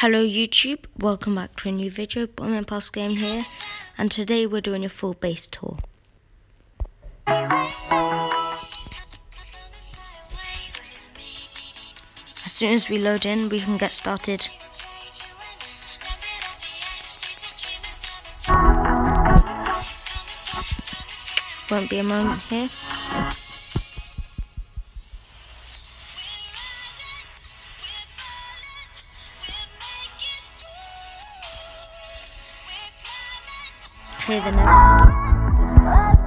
Hello YouTube, welcome back to a new video, Bomb Impulse Game here, and today we're doing a full base tour. As soon as we load in, we can get started. Won't be a moment here. Haven.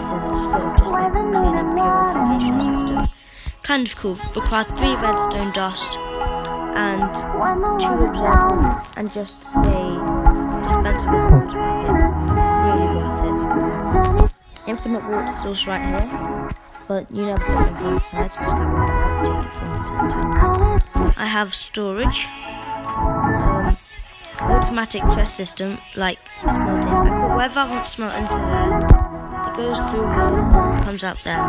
Clear the net. kind of cool. Require three redstone dust and two wood and just a dispensable water Really worth it. Infinite water source right here, but you never put it inside, so I have storage, um, automatic chest system, like smelting. I put whatever I want to smelt into there. It goes through comes out there.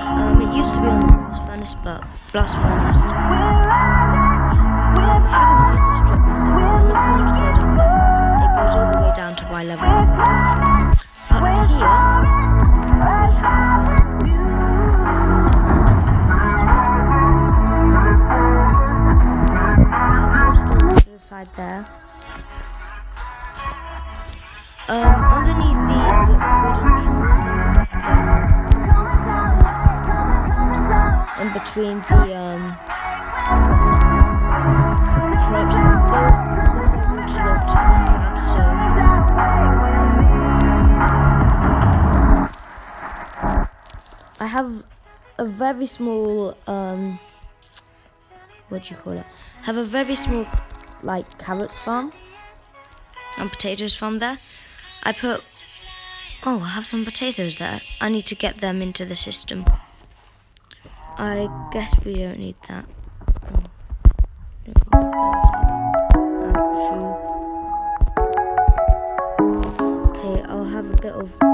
Um, it used to be on the blast furnace, but blast furnace. It goes all the way down to Y level. Up here, to the side there. Um, in between the um I have a very small um what do you call it? Have a very small like carrots farm and potatoes farm there. I put oh I have some potatoes there. I need to get them into the system. I guess we don't need that. Oh, okay, I'll have a bit of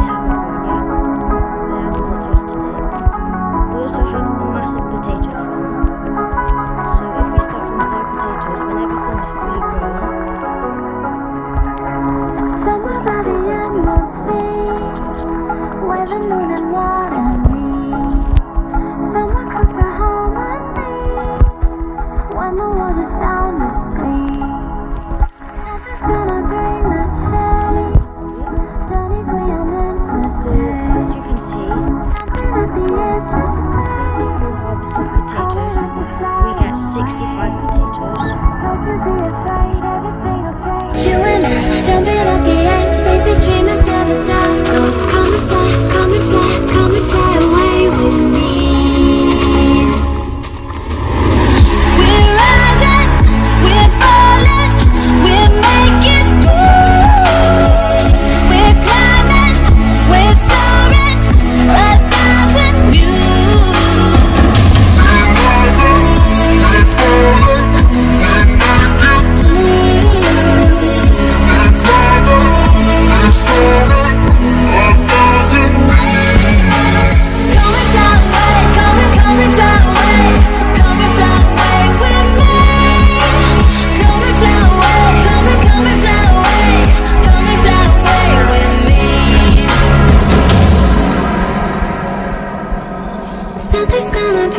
if I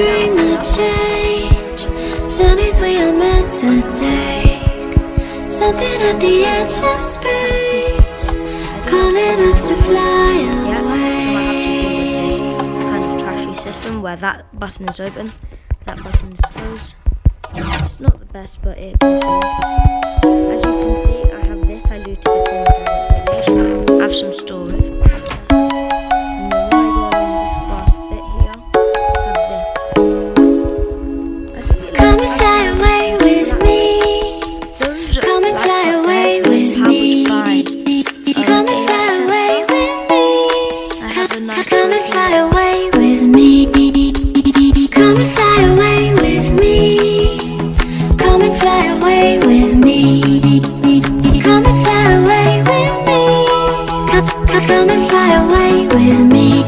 bring a change. Journeys we are meant to take. Something at the edge of space, calling us to fly away. do kind of trashy system where that button is open, that button is closed. It's not the best, but it. As you can see, I have this. I looted it from the village. I have some storage. Come and fly away with me. Come and fly away with me. Come and fly away with me. Come and fly away with me. Come and fly away with me.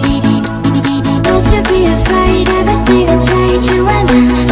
Don't you be afraid, everything will change you and I.